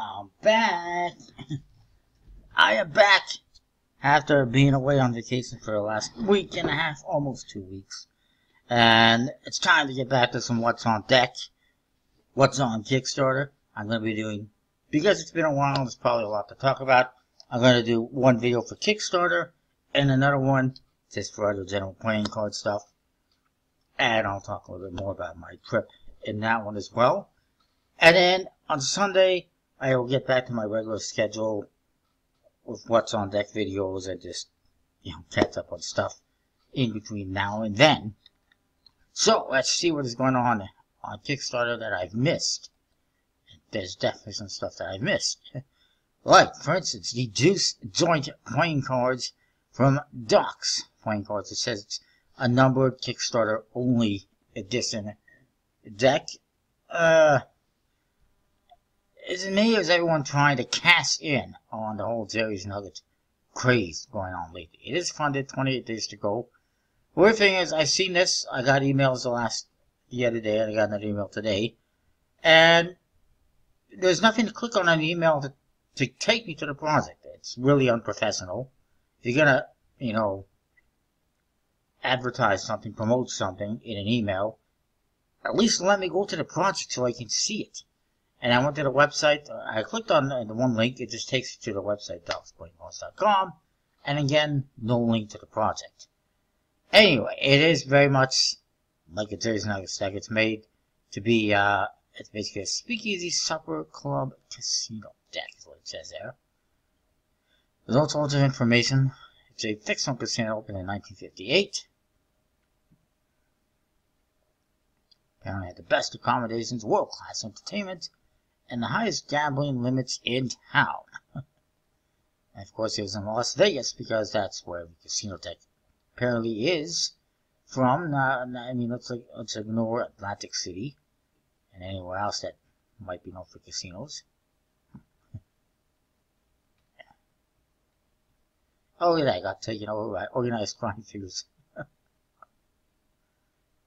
I'm back. I am back after being away on vacation for the last week and a half, almost two weeks. And it's time to get back to some what's on deck, what's on Kickstarter. I'm going to be doing, because it's been a while, there's probably a lot to talk about. I'm going to do one video for Kickstarter and another one just for other general playing card stuff. And I'll talk a little bit more about my trip in that one as well. And then on Sunday, I will get back to my regular schedule with what's on deck videos and just, you know, catch up on stuff in between now and then. So, let's see what is going on on Kickstarter that I've missed. There's definitely some stuff that I've missed. like, for instance, the Juice Joint playing cards from Docs playing cards. It says it's a numbered Kickstarter only edition deck. Uh, is it me or is everyone trying to cash in on the whole Jerry's Nuggets craze going on lately? It is funded, 28 days to go. Weird thing is, I've seen this. I got emails the last, the other day, and I got another email today. And there's nothing to click on an email to, to take me to the project. It's really unprofessional. If you're gonna, you know, advertise something, promote something in an email, at least let me go to the project so I can see it. And I went to the website, I clicked on the one link, it just takes you to the website, docspointboss.com, and again, no link to the project. Anyway, it is very much like a Jerry's Nuggets deck. It's made to be, uh, it's basically a speakeasy supper club casino deck, is what it says there. There's all sorts of information. It's a fictional casino opened in 1958. Apparently had the best accommodations, world-class entertainment, and the highest gambling limits in town. and of course, it was in Las Vegas because that's where the casino deck apparently is from. Uh, I mean, let's let's ignore Atlantic City and anywhere else that might be known for casinos. Oh, look at that! I got taken over by organized crime figures.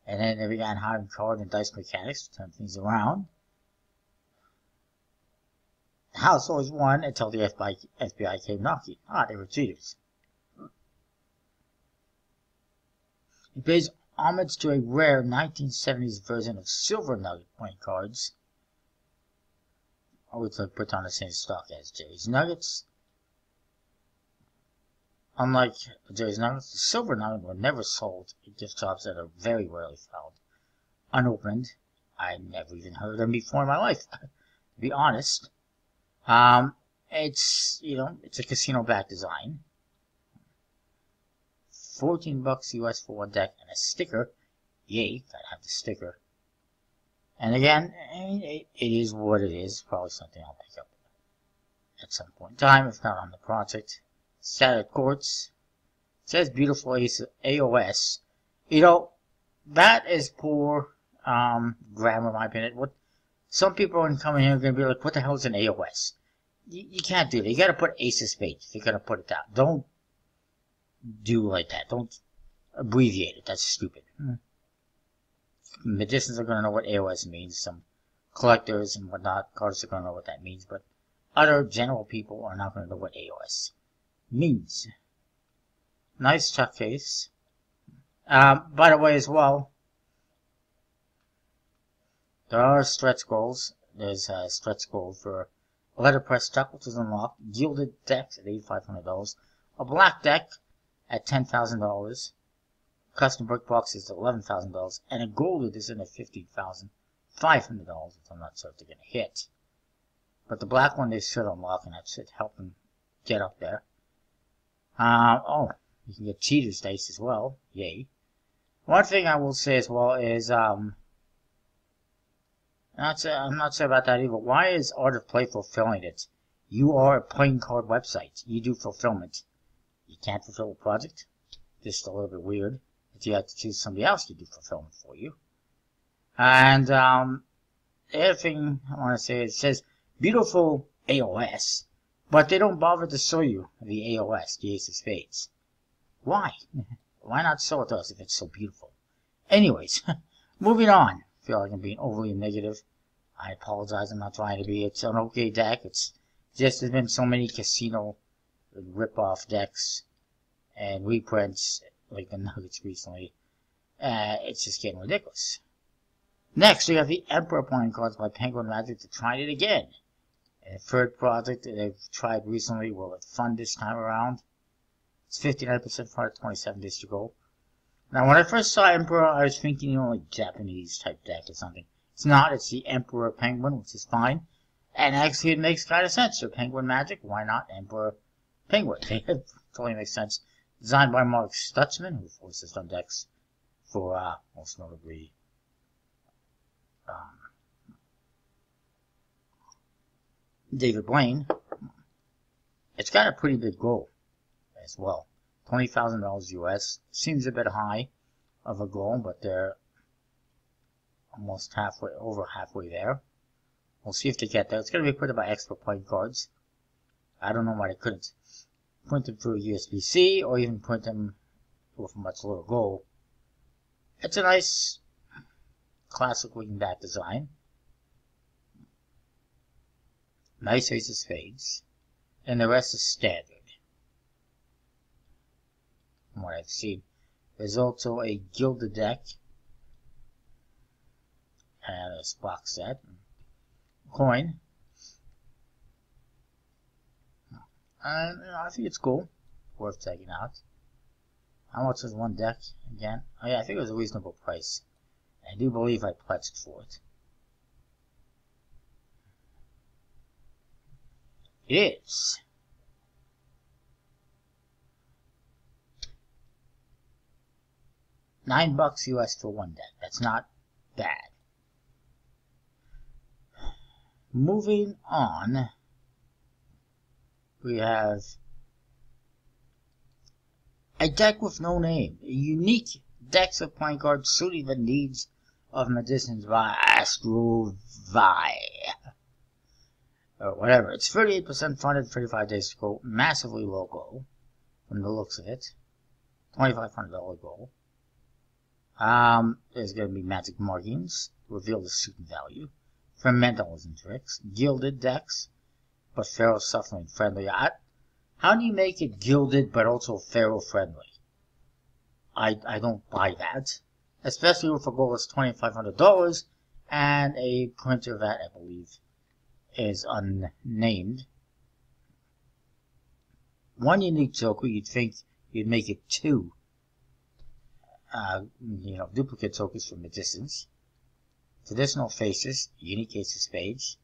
and then they began hiring card and dice mechanics to turn things around. The house always won until the FBI, FBI came knocking. Ah, they were cheaters. It pays homage to a rare 1970s version of Silver Nugget playing cards, which are put on the same stock as Jerry's Nuggets. Unlike Jerry's Nuggets, the Silver Nugget were never sold at gift shops that are very rarely found. Unopened, I never even heard of them before in my life, to be honest. Um, it's, you know, it's a casino-back design. 14 bucks US for one deck and a sticker. Yay, gotta have the sticker. And again, I mean, it, it is what it is. Probably something I'll pick up at some point in time, if not on the project. Saturday Courts. It says beautiful AOS. You know, that is poor um, grammar, in my opinion. What some people are going to come in here are going to be like, what the hell is an AOS? You, you can't do that. You got to put ace of spades if you're going to put it down. Don't do like that. Don't abbreviate it. That's stupid. Hmm. Magicians are going to know what AOS means. Some collectors and whatnot, cards are going to know what that means. But other general people are not going to know what AOS means. Nice tuck case. Um, by the way, as well, there are stretch goals. There's a stretch goal for a letterpress deck, which is unlocked. Gilded deck at $8,500. A black deck at $10,000. Custom brick box is $11,000. And a gold edition at $15,500, which I'm not sure if they're going to hit. But the black one they should unlock, and that should help them get up there. Uh, oh, you can get cheaters dice as well. Yay. One thing I will say as well is, um, not I'm not sure about that either. Why is Art of Play fulfilling it? You are a playing card website. You do fulfillment. You can't fulfill a project? Just a little bit weird that you have to choose somebody else to do fulfillment for you. And um, the other thing I want to say, is it says beautiful AOS, but they don't bother to show you the AOS, the Ace of Spades. Why? Why not show it to us if it's so beautiful? Anyways, moving on feel like I'm being overly negative. I apologize. I'm not trying to be. It's an okay deck. It's just there's been so many casino rip-off decks and reprints like the Nuggets recently. Uh, it's just getting ridiculous. Next, we have the Emperor playing cards by Penguin Magic to try it again. A third project that they've tried recently. Will it fund this time around? It's 59% fun 27 days to go. Now, when I first saw Emperor, I was thinking, you know, like Japanese type deck or something. It's not. It's the Emperor Penguin, which is fine. And actually, it makes kind of sense. So Penguin Magic, why not Emperor Penguin? it totally makes sense. Designed by Mark Stutzman, who voices on decks for, uh, most notably, um, David Blaine. It's got a pretty big goal as well. $20,000 US. Seems a bit high of a goal, but they're almost halfway, over halfway there. We'll see if they get there. It's going to be printed by Expert Playing Cards. I don't know why they couldn't print them through a USPC or even print them with a much lower goal. It's a nice classic looking back design. Nice ace of. And the rest is standard. From what I've seen. There's also a gilded deck. And a box set. Coin. And you know, I think it's cool. Worth checking out. How much is one deck again? Oh yeah, I think it was a reasonable price. I do believe I pledged for it. It is. Nine bucks US for one deck. That's not bad. Moving on, we have a deck with no name. A unique decks of playing cards suiting the needs of magicians by Astrovi. Or whatever. It's 38% funded, 35 days to go. Massively low goal, from the looks of it. $2,500 goal. Um, there's going to be magic markings, reveal the suit and value, fundamentals and tricks, gilded decks, but faro suffering friendly. I, how do you make it gilded but also faro friendly? I, I don't buy that. Especially with a goal that's $2,500 and a printer that I believe is unnamed. One unique Joker, you'd think you'd make it two, uh, you know, duplicate tokens from the distance. Traditional faces, unique ace of spades,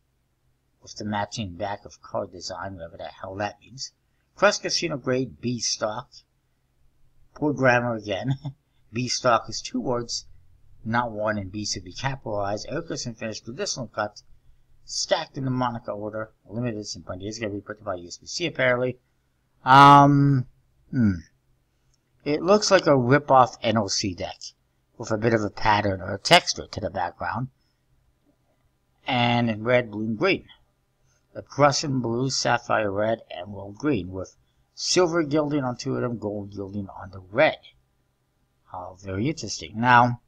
with the matching back of card design, whatever the hell that means. Crest Casino grade B stock. Poor grammar again. B stock is two words, not one, and B should be capitalized. air-cushion finished traditional cut, stacked in the Mnemonica order, limited some plenty. It's going to be printed by USPC apparently. Um, hmm. It looks like a rip-off NOC deck with a bit of a pattern or a texture to the background. And in red, blue, and green. The Prussian blue, sapphire red, emerald green with silver gilding on two of them, gold gilding on the red. Oh, very interesting. Now,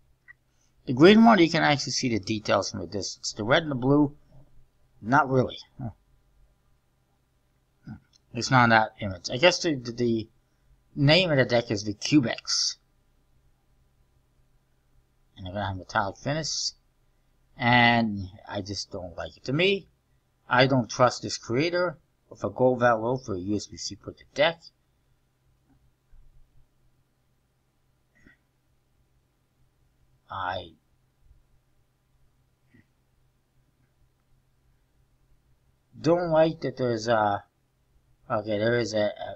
the green one, you can actually see the details from a distance. The red and the blue, not really. Hmm. Hmm. It's not that image. I guess the, the, the name of the deck is the Cubex. And I'm going to have metallic finish. And I just don't like it. To me, I don't trust this creator with a gold value for a USPC printed deck. I don't like that there's a okay there is a, a,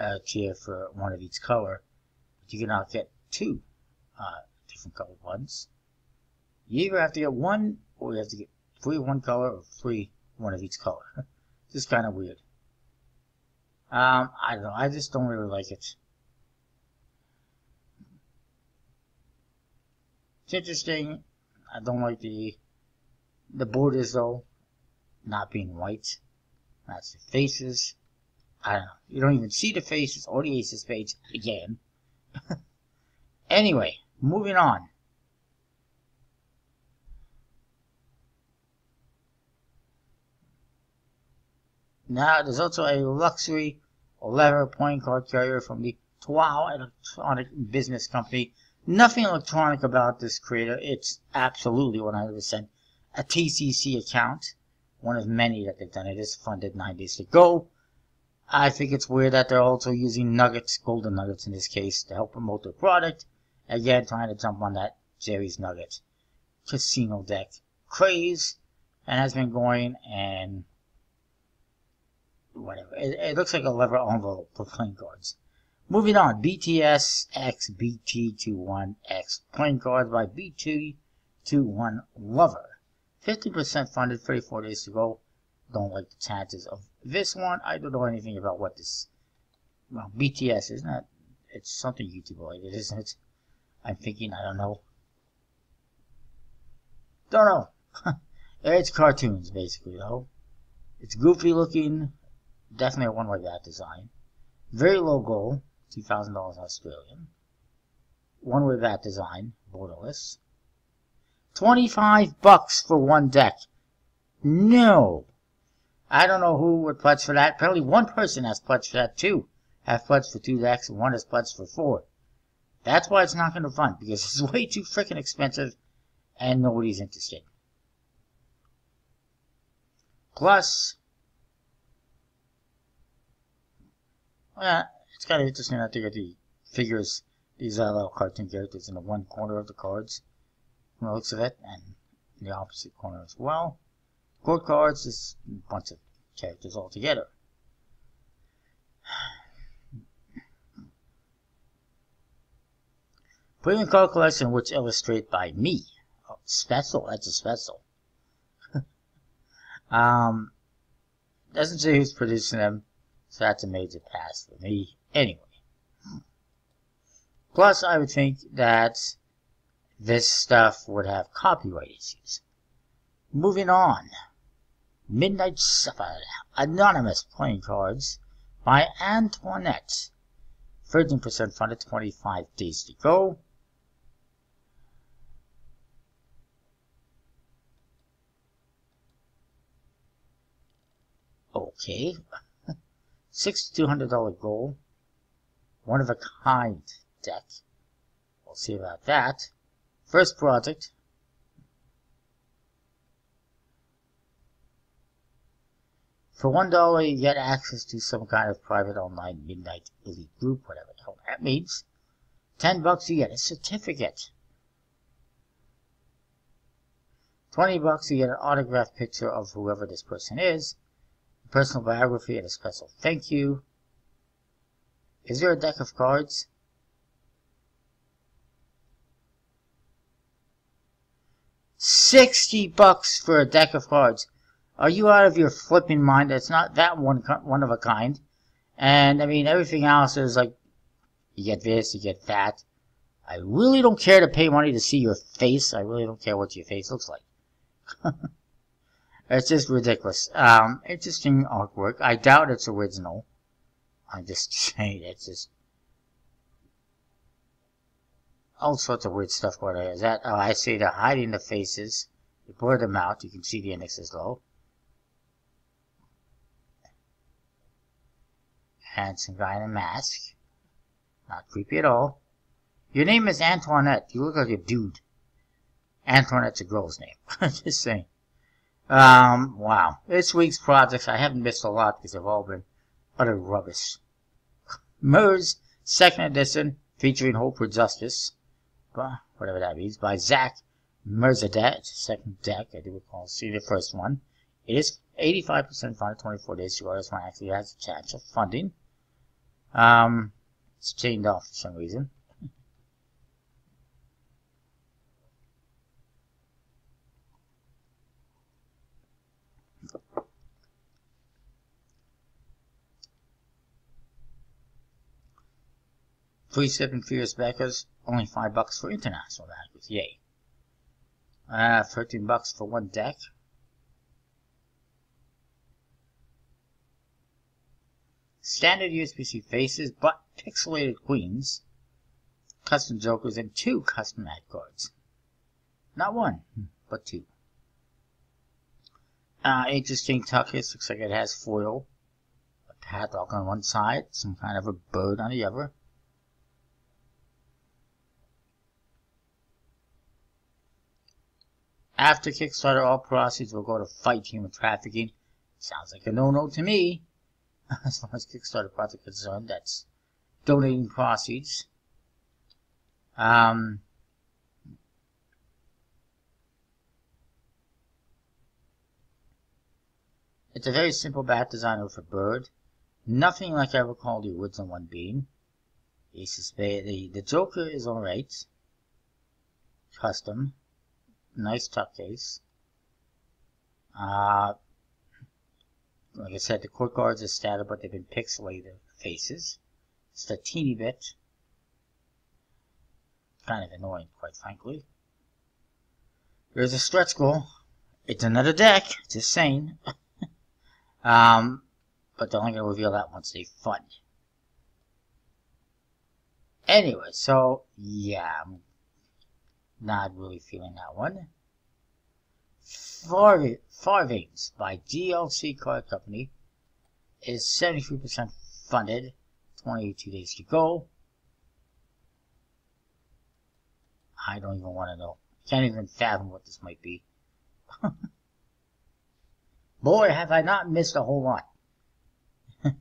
a chair for one of each color but you cannot get two uh, different colored ones you either have to get one or you have to get three of one color or three one of each color just kind of weird um I don't know I just don't really like it it's interesting I don't like the the borders though not being white. That's the faces. I don't know. You don't even see the faces or the aces spades again. anyway, moving on. Now, there's also a luxury leather point card carrier from the Tuao Electronic Business Company. Nothing electronic about this creator. It's absolutely 100% a TCC account. One of many that they've done. It is funded nine days ago. I think it's weird that they're also using nuggets, golden nuggets in this case, to help promote their product. Again, trying to jump on that Jerry's Nugget casino deck craze and has been going and whatever. It, it looks like a lever envelope for playing cards. Moving on, BTS X BT21X playing cards by BT21 Lover. 50% funded, 34 days to go. Don't like the chances of this one. I don't know anything about what this, well, BTS is not, it's something YouTube related, isn't it? I'm thinking, I don't know. Don't know. it's cartoons, basically, though. It's goofy looking. Definitely a one-way bat design. Very low goal. $2,000 Australian. One-way bat design. Borderless. 25 bucks for one deck. No. I don't know who would pledge for that. Apparently one person has pledged for that too. Have pledged for two decks and one has pledged for four. That's why it's not going to fund because it's way too freaking expensive and nobody's interested. Plus, well, it's kind of interesting that they get the figures, these uh, little cartoon characters in the one corner of the cards, from the looks of it, and the opposite corner as well. Court cards is a bunch of characters all together. Premium card collection which illustrate by me. Oh, special, that's a special. um, doesn't say who's producing them, so that's a major pass for me. Anyway. Plus, I would think that this stuff would have copyright issues. Moving on. Midnight SUPPER Anonymous playing cards by Antoinette. 13% funded, 25 days to go. Okay. $6,200 goal. One of a kind deck. We'll see about that. First project. For one dollar, you get access to some kind of private online midnight elite group, whatever the hell that means. Ten bucks, you get a certificate. Twenty bucks, you get an autographed picture of whoever this person is a personal biography, and a special thank you. Is there a deck of cards? Sixty bucks for a deck of cards. Are you out of your flipping mind? It's not that one one of a kind. And I mean everything else is like you get this, you get that. I really don't care to pay money to see your face. I really don't care what your face looks like. It's just ridiculous. Um, interesting artwork. I doubt it's original. I'm just saying, it's just all sorts of weird stuff on. Is that? Oh, I see. They're hiding the faces. You blur them out. You can see the indexes low. And some guy in a mask. Not creepy at all. Your name is Antoinette. You look like a dude. Antoinette's a girl's name. I'm just saying. Um, wow. This week's projects, I haven't missed a lot because they've all been utter rubbish. MERS, second edition, featuring Hope for Justice, whatever that means, by Zach Merzadet, second deck, I do recall seeing the first one. It is 85% funded, 24 days to go. This one actually has a chance of funding. Um, it's chained off for some reason. Free shipping for US backers, only 5 bucks for international backers, yay. Uh, 13 bucks for one deck. Standard USPC faces, but pixelated queens, custom jokers, and two custom ad cards. Not one, but two. Uh, interesting tuckers, looks like it has foil a padlock on one side, some kind of a bird on the other. After Kickstarter, all proceeds will go to fight human trafficking. Sounds like a no-no to me. As far as Kickstarter project is concerned, that's donating proceeds. Um, it's a very simple bat design with a bird. Nothing like I recall the original one being. The, the Joker is alright. Custom. Nice tuck case. Uh, like I said, the court guards are static, but they've been pixelated faces. Just a teeny bit. Kind of annoying, quite frankly. There's a stretch goal. It's another deck, just saying. um, but they're only going to reveal that once they fund. Anyway, so, yeah, I'm not really feeling that one. Farthings by DLC Card Company is 73% funded, 22 days to go. I don't even want to know. Can't even fathom what this might be. Boy, have I not missed a whole lot.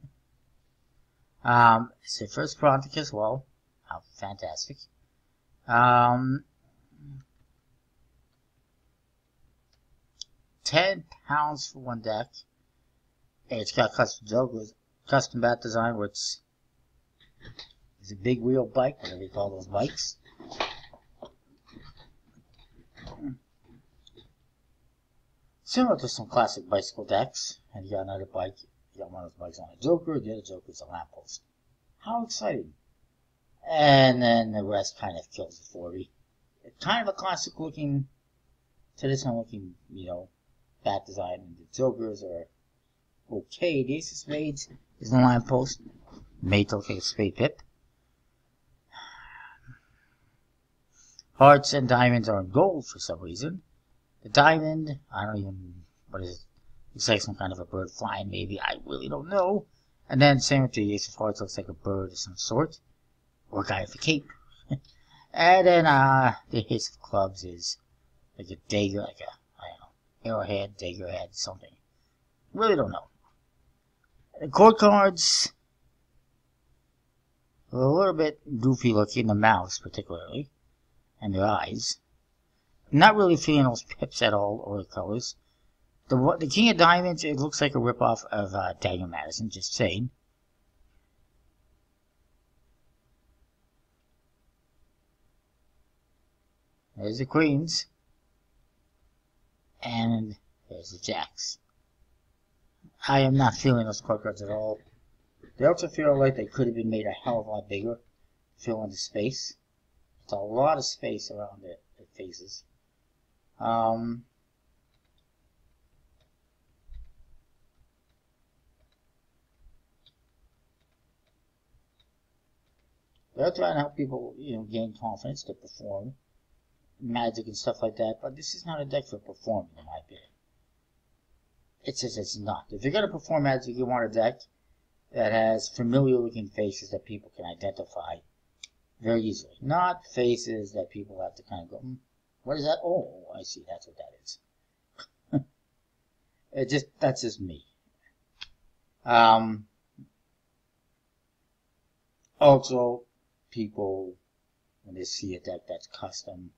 um, it's the first project as well. How fantastic. Um, 10 pounds for one deck. It's got custom jokers, custom bat design, which is a big wheel bike, whatever you call those bikes. Similar to some classic bicycle decks, and you got another bike, you got one of those bikes on a joker, the other joker is a lamppost. How exciting! And then the rest kind of kills the 40. It's kind of a classic looking, traditional looking, you know, bat design. And the jokers are okay. The ace of spades is the lamppost. Mate okay, spade pip. Hearts and diamonds are in gold for some reason. The diamond, I don't even, what is it? Looks like some kind of a bird flying, maybe. I really don't know. And then same with the ace of hearts, looks like a bird of some sort. Or a guy with a cape. and then, uh, the ace of clubs is like a dagger, like a, arrowhead, daggerhead, something. Really don't know. The court cards, a little bit goofy looking, the mouths particularly, and their eyes. Not really feeling those pips at all, or the colors. The, the King of Diamonds, it looks like a ripoff of uh, Daniel Madison, just saying. There's the Queens. And there's the Jacks. I am not feeling those card cards at all. They also feel like they could have been made a hell of a lot bigger. Fill in the space. It's a lot of space around the, the faces. Um, they're trying to help people, you know, gain confidence to perform magic and stuff like that, but this is not a deck for performing, in my opinion. It says it's not. If you're going to perform magic, you want a deck that has familiar looking faces that people can identify very easily. Not faces that people have to kind of go, hmm, what is that? Oh, I see. That's what that is. it just that's just me. Um, also, people when they see a deck that's custom,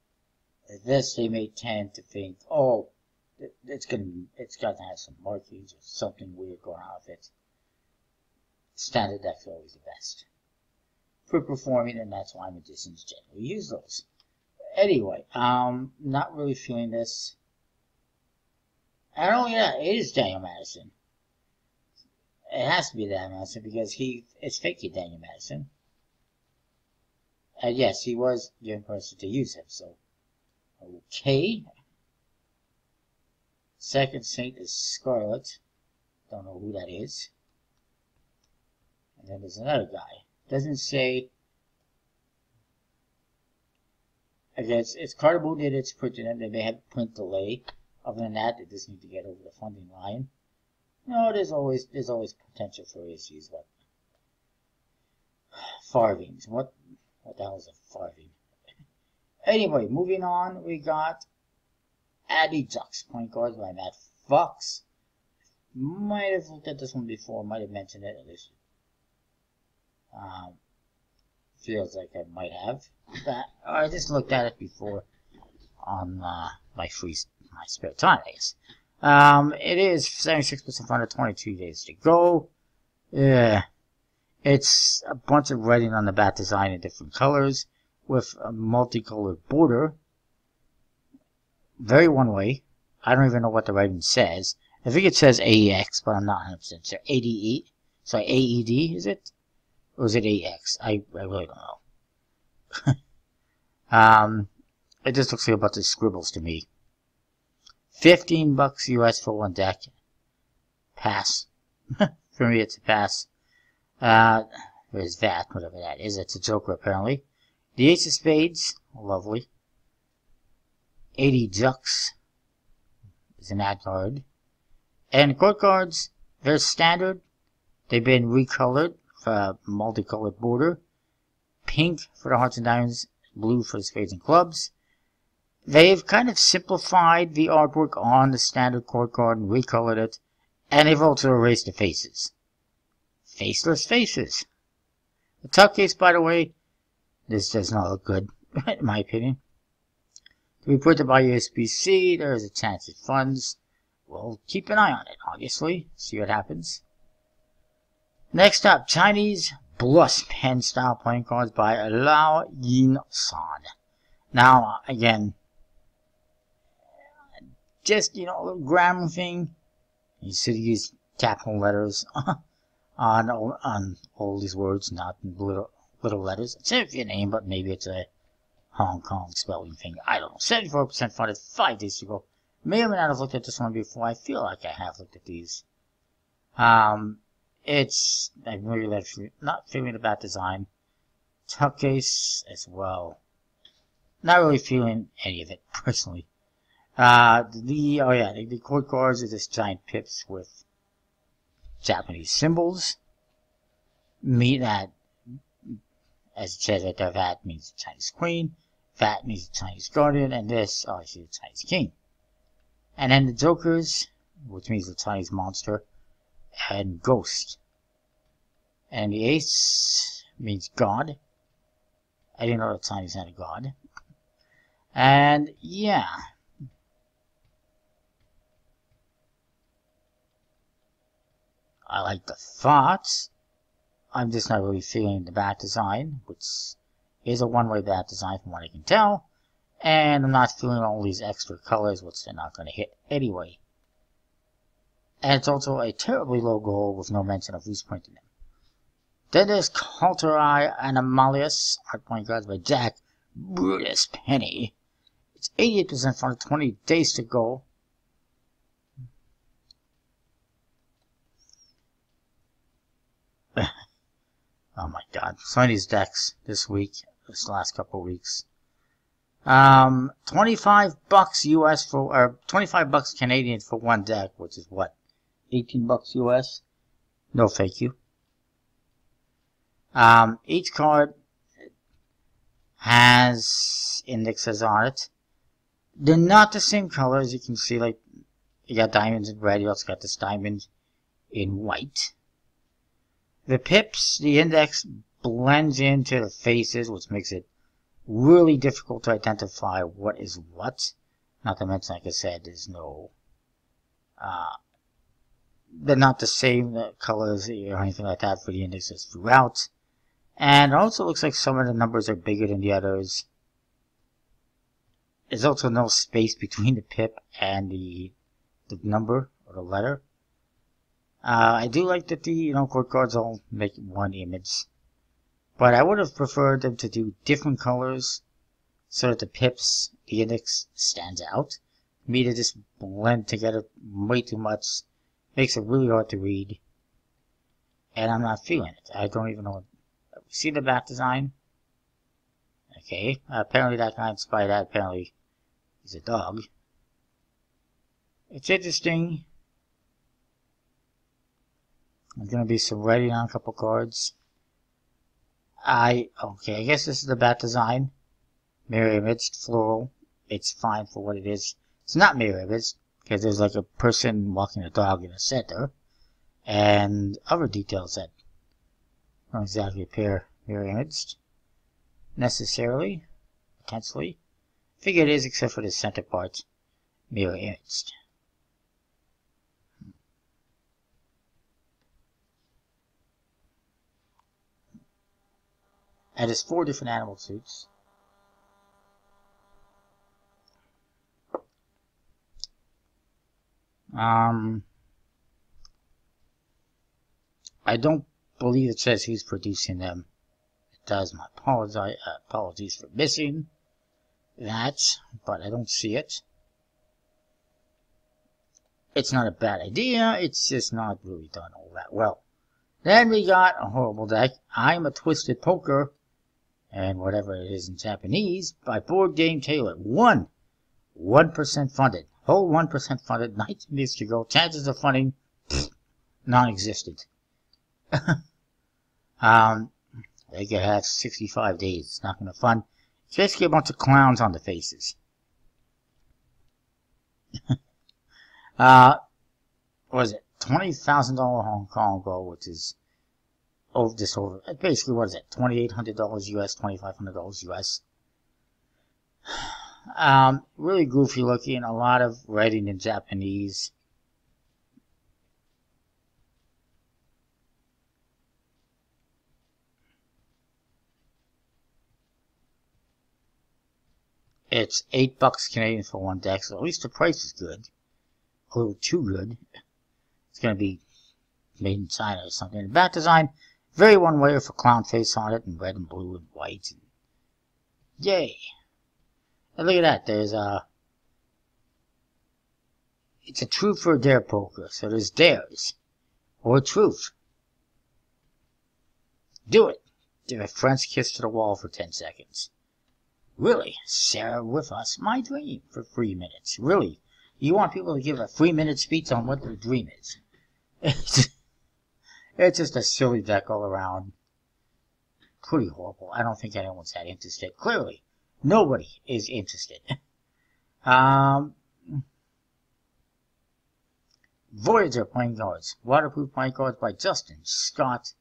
this they may tend to think, oh, it's gonna it's got to have some markings or something weird going on with it. Standard decks always the best for performing, and that's why magicians generally use those anyway, um, not really feeling this. And oh yeah, it is Daniel Madison. It has to be Daniel Madison because he it's fakey Daniel Madison. And yes, he was the only person to use him, so okay. Second saint is Scarlet. Don't know who that is. And then there's another guy. Doesn't say Again, it's, it's cardboard that it's printed in. They may have print delay. Other than that, they just need to get over the funding line. No, there's always there's always potential for issues, but farthings. What what the hell is a farthing? Anyway, moving on, we got Addy Ducks, point guards by Matt Fox. Might have looked at this one before, might have mentioned it at least. Um, feels like I might have. I just looked at it before on uh, my free my spare time, I guess. Um, it is 76% funded, 22 days to go. Yeah. It's a bunch of writing on the bat design in different colors with a multicolored border. Very one way. I don't even know what the writing says. I think it says AEX, but I'm not 100% sure. ADE? Sorry, AED, is it? Or is it AX? I, I really don't know. um, it just looks like a bunch of scribbles to me. 15 bucks US for one deck. Pass. for me, it's a pass. Uh, where's that? Whatever that is. It's a Joker, apparently. The Ace of Spades. Lovely. 80 Ducks is an ad card. And court cards, they're standard. They've been recolored for a multicolored border. Pink for the hearts and diamonds, blue for the spades and clubs. They've kind of simplified the artwork on the standard court card and recolored it, and they've also erased the faces. Faceless faces. The tuck case, by the way, this does not look good, in my opinion. To be printed by USPC, there is a chance it funds. We'll keep an eye on it, obviously, see what happens. Next up, Chinese Blush pen style playing cards by Lao Yin San. Now, again, just, you know, a little grammar thing. You should use capital letters on, on all these words, not little, little letters. It's if your name, but maybe it's a Hong Kong spelling thing. I don't know. 74% funded, five days ago. go. May or may not have looked at this one before. I feel like I have looked at these. Um, it's, I'm really not feeling bad design. Tuck case as well. Not really feeling any of it, personally. Uh, the, oh yeah, the, the court cards are just giant pips with Japanese symbols. Me, that, as there, that means Chinese queen. That means Chinese guardian. And this, I see the Chinese king. And then the jokers, which means the Chinese monster, and ghost. And the ace means God. I didn't know the Chinese had a god. And yeah. I like the thoughts. I'm just not really feeling the bat design, which is a one-way bat design from what I can tell. And I'm not feeling all these extra colors, which they're not going to hit anyway. And it's also a terribly low goal with no mention of loose point in them. Then there's Culturi Anomalious, art point cards by Jack Brutus Penny. It's 88% from 20 days to go. oh my god. Some of these decks this week, this last couple weeks. Um, 25 bucks US for, or 25 bucks Canadian for one deck, which is what? 18 bucks US. No thank you. Um, each card has indexes on it. They're not the same color as you can see, like, you got diamonds in red, you also got this diamond in white. The pips, the index blends into the faces, which makes it really difficult to identify what is what. Not to mention, like I said, there's no uh, they're not the same colors or anything like that for the indexes throughout. And it also looks like some of the numbers are bigger than the others. There's also no space between the pip and the, the number or the letter. Uh, I do like that the, you know, court cards all make one image. But I would have preferred them to do different colors so that the pips, the index, stands out. Me to just blend together way too much Makes it really hard to read. And I'm not feeling it. I don't even know. What, see the back design? Okay. Uh, apparently that guy inspired that. Apparently he's a dog. It's interesting. There's gonna be some writing on a couple cards. I okay, I guess this is the bat design. Mirror image, floral. It's fine for what it is. It's not mirror image because there's like a person walking a dog in the center, and other details that don't exactly appear mirror imaged necessarily, potentially. I Figure it is, except for the center part mirror imaged. And there's four different animal suits. Um, I don't believe it says who's producing them. It does. My apologize, uh, apologies for missing that, but I don't see it. It's not a bad idea, it's just not really done all that well. Then we got a horrible deck. I'm a Twisted Poker, and whatever it is in Japanese, by Board Game Taylor. One. 1% funded. Whole 1% funded. 19 days to go. Chances of funding, non-existent. um, they could have 65 days. It's not going to fund. It's basically a bunch of clowns on the faces. uh, what was it? $20,000 Hong Kong goal, which is over just over, basically what is it? $2,800 US, $2,500 US. Um, really goofy looking, a lot of writing in Japanese. It's eight bucks Canadian for one deck, so at least the price is good. A little too good. It's gonna be made in China or something. The back design, very one way with a clown face on it, and red and blue and white. And yay! And look at that, there's a... It's a truth or dare poker, so there's dares. Or truth. Do it! Give a French kiss to the wall for 10 seconds. Really, Sarah with us, my dream, for three minutes. Really, you want people to give a three minute speech on what their dream is. It's, just a silly deck all around. Pretty horrible. I don't think anyone's that interested. Clearly, nobody is interested. um, Voyager playing cards. Waterproof playing cards by Justin Scott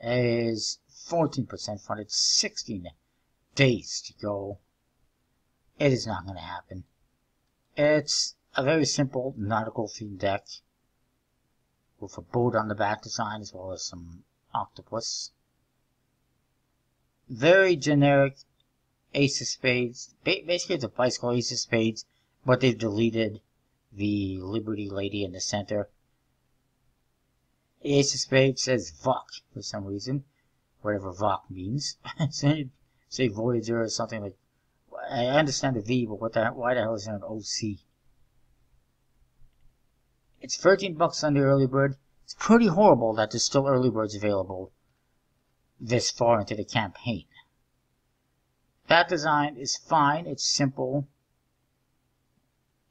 is 14% funded, 16 days to go. It is not going to happen. It's a very simple nautical themed deck with a boat on the back design as well as some octopus. Very generic Ace of Spades. Basically, it's a bicycle Ace of Spades, but they've deleted the Liberty Lady in the center. Ace of Spades says VOC for some reason, whatever VOC means. say Voyager or something like. I understand the V, but what the why the hell is there an OC? It's 13 bucks on the early bird. It's pretty horrible that there's still early birds available this far into the campaign. That design is fine. It's simple.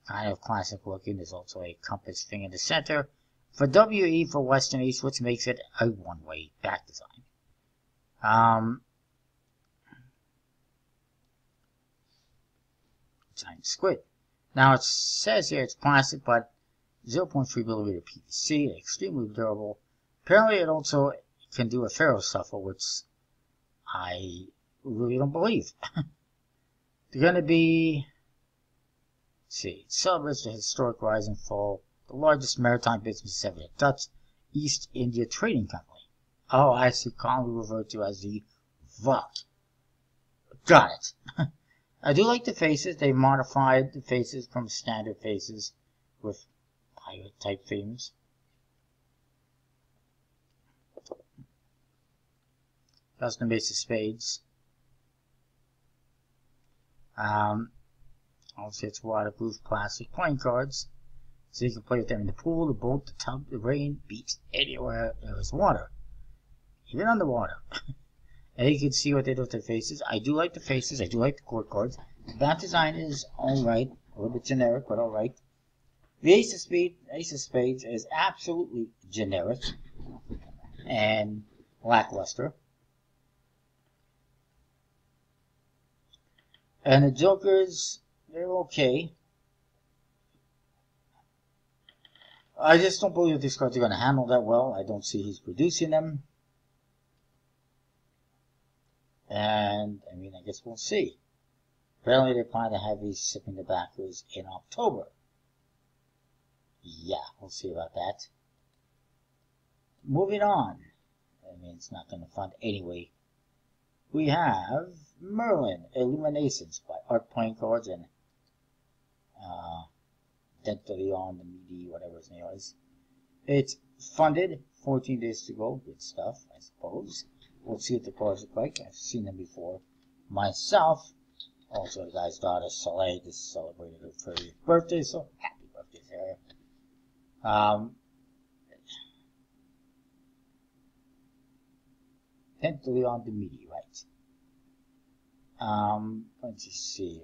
Kind of classic looking. There's also a compass thing in the center. For WE for Western East, which makes it a one-way back design. Um, giant squid. Now it says here it's plastic, but 0.3 millimeter PVC, extremely durable. Apparently it also can do a faro shuffle, which I really don't believe. They're going to be, see, celebrates the historic rise and fall, the largest maritime business ever, Dutch East India Trading Company. Oh, I see commonly referred to as the VOC. Got it. I do like the faces. They modified the faces from standard faces with pirate type themes. Custom base of spades. Um, also it's waterproof plastic playing cards. So you can play with them in the pool, the boat, the tub, the rain, beach, anywhere there is water. Even underwater. And you can see what they do with their faces. I do like the faces. I do like the court cards. That design is alright. A little bit generic, but alright. The Ace of Spades, Ace of Spades is absolutely generic. and lackluster. And the Jokers, they're okay. I just don't believe these cards are going to handle that well. I don't see he's producing them. And, I mean, I guess we'll see. Apparently they plan to have these shipping to backers in October. Yeah, we'll see about that. Moving on. I mean, it's not going to fund anyway. We have Merlin Illuminations by Art Playing Cards and uh, Dentally on the Meaty, whatever his name is. It's funded, 14 days to go. Good stuff, I suppose. We'll see what the cards look like. I've seen them before myself. Also, the guy's daughter, Soleil, just celebrated her 30th birthday, so happy birthday her. Um, Tentally on the right. Um, let's just see.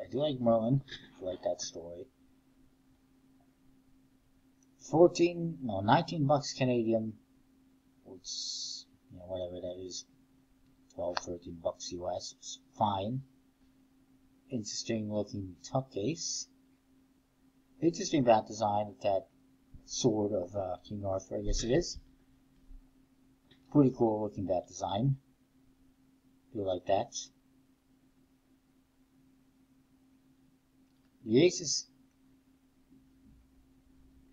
I do like Merlin. I like that story. 14, no, 19 bucks Canadian, which, you know, whatever that is, 12, 13 bucks US, it's fine. Interesting looking tuck case. Interesting bat design that sword of uh, King Arthur, I guess it is. Pretty cool looking that design. Do like that. The aces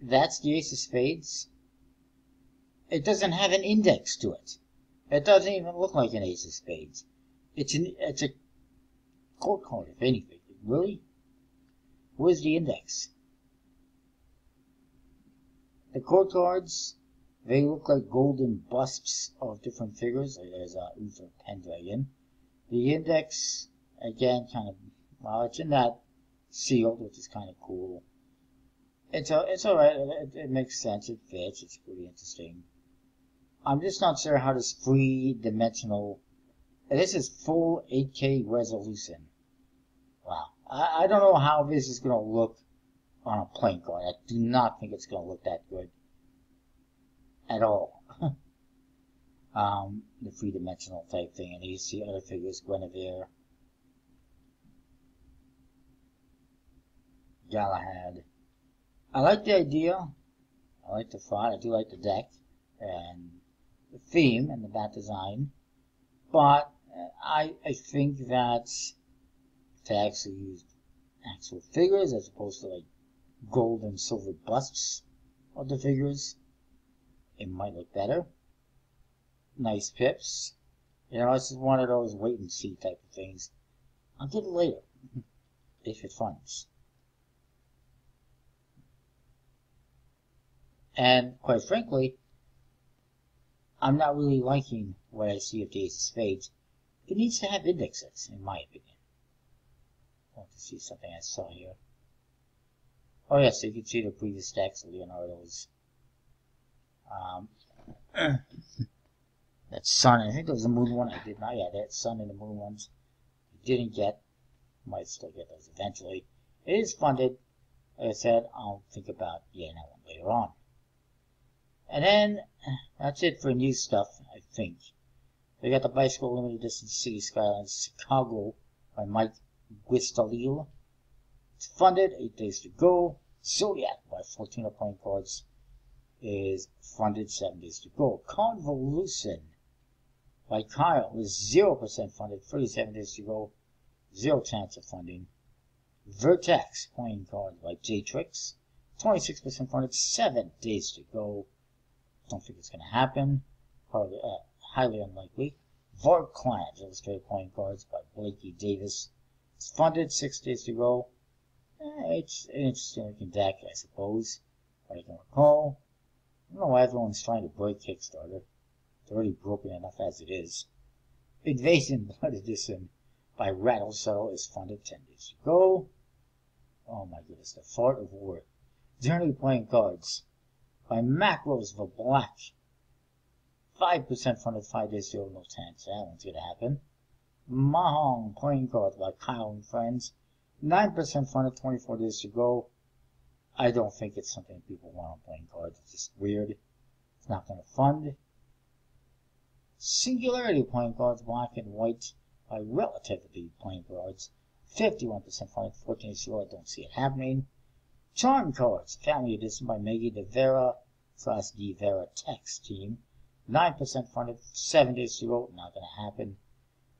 that's the ace of spades. It doesn't have an index to it. It doesn't even look like an ace of spades. It's an it's a court card, if anything. Really? Where's the index? The court cards, they look like golden busts of different figures. There's uh, a Uther Pendragon. The index, again, kind of, well, it's in that sealed, which is kind of cool. It's a, it's all right. It, it makes sense. It fits. It's pretty interesting. I'm just not sure how this three dimensional. This is full 8K resolution. Wow. I, I don't know how this is going to look on a playing card. I do not think it's going to look that good at all. um, the three dimensional type thing. And you see other figures, Guinevere, Galahad. I like the idea. I like the thought. I do like the deck and the theme and the bat design. But I I think that to actually use actual figures as opposed to like gold and silver busts of the figures, it might look better. Nice pips. You know, this is one of those wait and see type of things. I'll get it later if it funds. And quite frankly, I'm not really liking what I see of the Ace of Spades. It needs to have indexes, in my opinion. I want to see something I saw here. Oh yes, you can see the previous stacks of Leonardo's. Um, that sun, I think there was a moon one I did not. Yeah, that sun and the moon ones I didn't get. Might still get those eventually. It is funded. Like I said, I'll think about getting that one later on. And then, that's it for new stuff, I think. We got the Bicycle Limited Distance City Skylines Chicago by Mike Guistalil. It's funded, 8 days to go. Zodiac by 14 playing cards is funded, 7 days to go. Convolution by Kyle is 0% funded, 37 days to go. Zero chance of funding. Vertex playing cards by J-Trix, 26% funded, 7 days to go. Don't think it's going to happen. Uh, highly unlikely. Varg Clans, illustrated playing cards by Blakey Davis. It's funded, six days to go. Eh, it's an interesting looking deck, I suppose. I can recall. I don't know why everyone's trying to break Kickstarter. It's already broken enough as it is. Invasion Blood Edition by Rattle is funded 10 days ago. Oh my goodness, the fart of war. Journey playing cards by Macros for Black. 5% funded 5 days ago, no chance that one's gonna happen. Mahjong playing cards by Kyle and Friends. 9% funded 24 days to go. I don't think it's something people want on playing cards. It's just weird. It's not gonna fund. Singularity playing cards, black and white, by Relativity playing cards. 51% funded, 14 sure, I don't see it happening. Charm cards, family edition by Maggie DeVera slash DeVera text team. 9% funded, 7 days to go, not going to happen.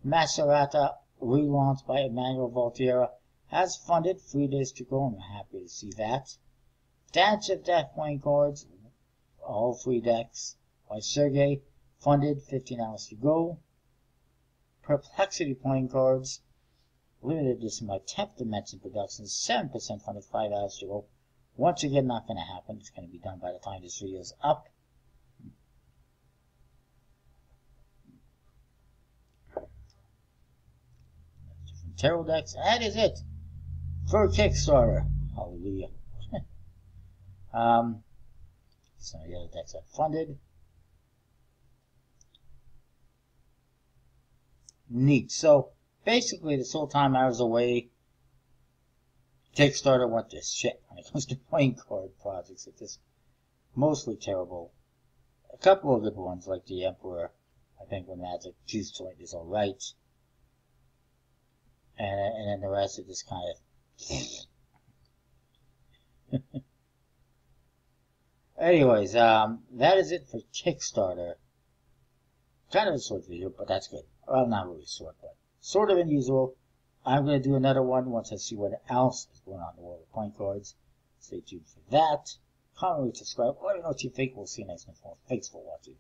Macerata relaunch by Emmanuel Volterra has funded, 3 days to go, I'm happy to see that. Dance of Death playing cards, all three decks by Sergey, funded, 15 hours to go. Perplexity playing cards, limited edition by 10th Dimension Productions, 7% funded, 5 hours to go. Once again, not going to happen. It's going to be done by the time this video is up. Tarot decks. That is it for Kickstarter. Hallelujah. um, some of the other decks are funded. Neat. So basically, this whole time I was away, Kickstarter went to shit when it comes to playing card projects. It's just mostly terrible. A couple of good ones, like the Emperor. I think when Magic Juice Joint is alright. And, and then the rest are just kind of. Anyways, um, that is it for Kickstarter. Kind of a short video, but that's good. Well, not really short, but sort of unusual. I'm going to do another one once I see what else is going on in the world of point cards. Stay tuned for that. Comment, subscribe. Let me know what you think. We'll see you next time. Thanks for watching.